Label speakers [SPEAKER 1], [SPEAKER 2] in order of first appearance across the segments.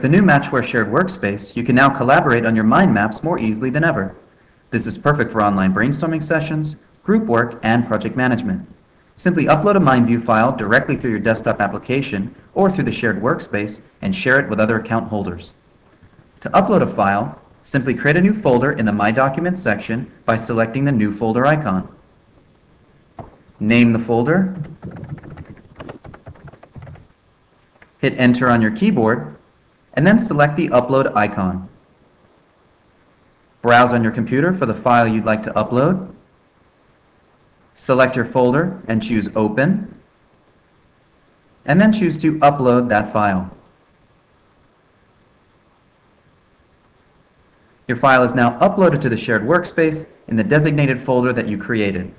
[SPEAKER 1] With the new Matchware shared workspace, you can now collaborate on your mind maps more easily than ever. This is perfect for online brainstorming sessions, group work, and project management. Simply upload a MindView file directly through your desktop application or through the shared workspace and share it with other account holders. To upload a file, simply create a new folder in the My Documents section by selecting the New Folder icon. Name the folder, hit Enter on your keyboard, and then select the Upload icon. Browse on your computer for the file you'd like to upload. Select your folder and choose Open, and then choose to upload that file. Your file is now uploaded to the shared workspace in the designated folder that you created.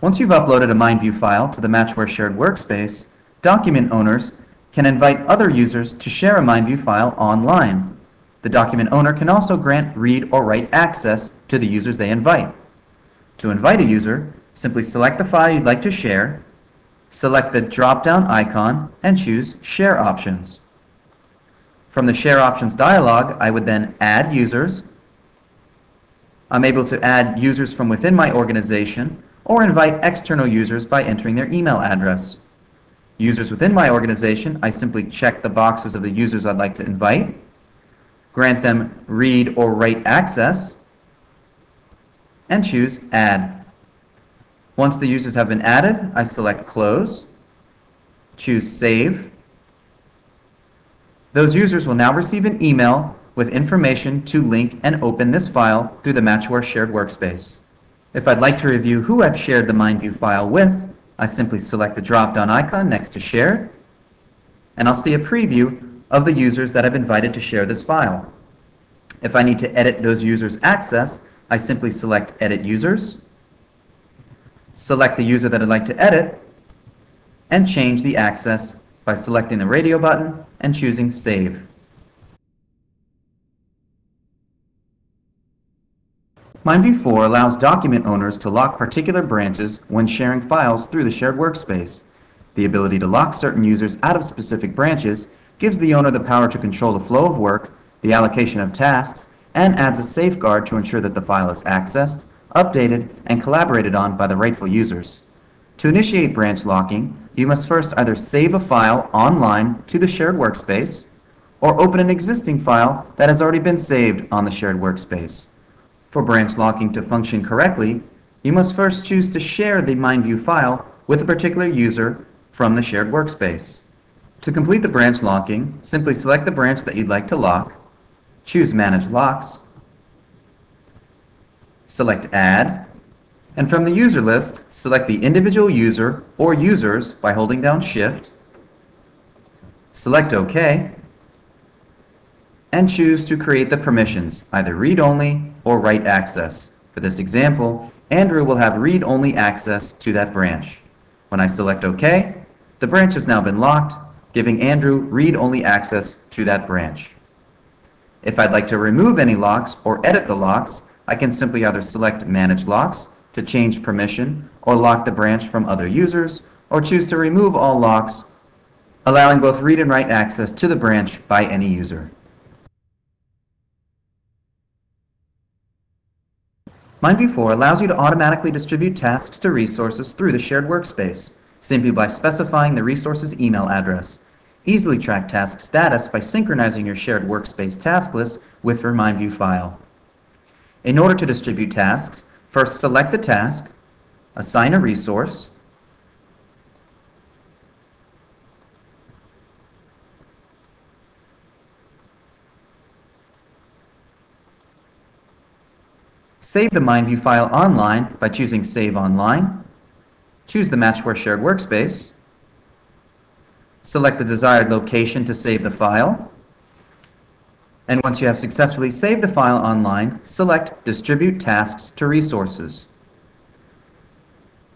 [SPEAKER 1] Once you've uploaded a MindView file to the Matchware shared workspace, document owners can invite other users to share a MindView file online. The document owner can also grant read or write access to the users they invite. To invite a user, simply select the file you'd like to share, select the drop-down icon, and choose Share Options. From the Share Options dialog, I would then add users. I'm able to add users from within my organization or invite external users by entering their email address. Users within my organization, I simply check the boxes of the users I'd like to invite, grant them read or write access, and choose Add. Once the users have been added, I select Close, choose Save. Those users will now receive an email with information to link and open this file through the Matchware shared workspace. If I'd like to review who I've shared the MindView file with, I simply select the drop-down icon next to Share, and I'll see a preview of the users that I've invited to share this file. If I need to edit those users' access, I simply select Edit Users, select the user that I'd like to edit, and change the access by selecting the radio button and choosing Save. MindView 4 allows document owners to lock particular branches when sharing files through the shared workspace. The ability to lock certain users out of specific branches gives the owner the power to control the flow of work, the allocation of tasks, and adds a safeguard to ensure that the file is accessed, updated, and collaborated on by the rightful users. To initiate branch locking, you must first either save a file online to the shared workspace, or open an existing file that has already been saved on the shared workspace. For branch locking to function correctly, you must first choose to share the MindView file with a particular user from the shared workspace. To complete the branch locking, simply select the branch that you'd like to lock, choose Manage Locks, select Add, and from the user list, select the individual user or users by holding down Shift, select OK, and choose to create the permissions, either read-only or write access. For this example, Andrew will have read-only access to that branch. When I select OK, the branch has now been locked, giving Andrew read-only access to that branch. If I'd like to remove any locks or edit the locks, I can simply either select Manage Locks to change permission or lock the branch from other users, or choose to remove all locks, allowing both read and write access to the branch by any user. MindView 4 allows you to automatically distribute tasks to resources through the shared workspace, simply by specifying the resource's email address. Easily track task status by synchronizing your shared workspace task list with your MindView file. In order to distribute tasks, first select the task, assign a resource, Save the MindView file online by choosing Save Online. Choose the Matchware Shared Workspace. Select the desired location to save the file. And once you have successfully saved the file online, select Distribute Tasks to Resources.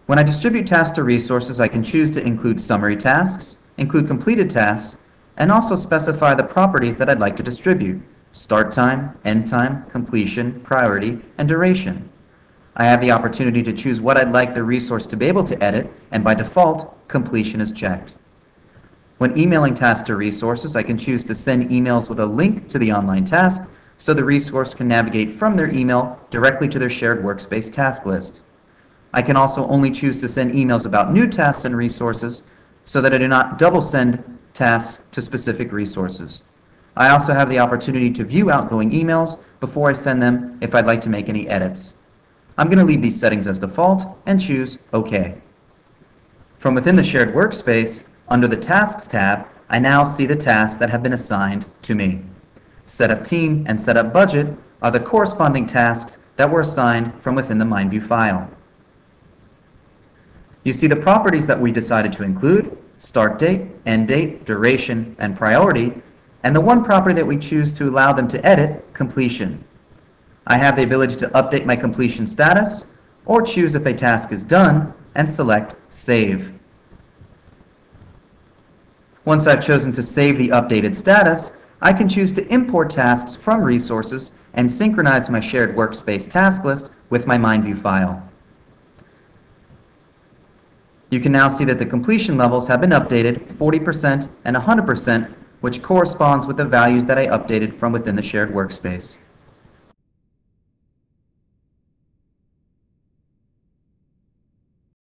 [SPEAKER 1] When I distribute tasks to resources, I can choose to include summary tasks, include completed tasks, and also specify the properties that I'd like to distribute start time, end time, completion, priority, and duration. I have the opportunity to choose what I'd like the resource to be able to edit, and by default, completion is checked. When emailing tasks to resources, I can choose to send emails with a link to the online task so the resource can navigate from their email directly to their shared workspace task list. I can also only choose to send emails about new tasks and resources so that I do not double send tasks to specific resources. I also have the opportunity to view outgoing emails before I send them if I'd like to make any edits. I'm going to leave these settings as default and choose OK. From within the shared workspace, under the Tasks tab, I now see the tasks that have been assigned to me. Setup Team and Setup Budget are the corresponding tasks that were assigned from within the MindView file. You see the properties that we decided to include, start date, end date, duration, and priority, and the one property that we choose to allow them to edit, completion. I have the ability to update my completion status, or choose if a task is done, and select Save. Once I've chosen to save the updated status, I can choose to import tasks from resources and synchronize my shared workspace task list with my MindView file. You can now see that the completion levels have been updated 40% and 100%, which corresponds with the values that I updated from within the shared workspace.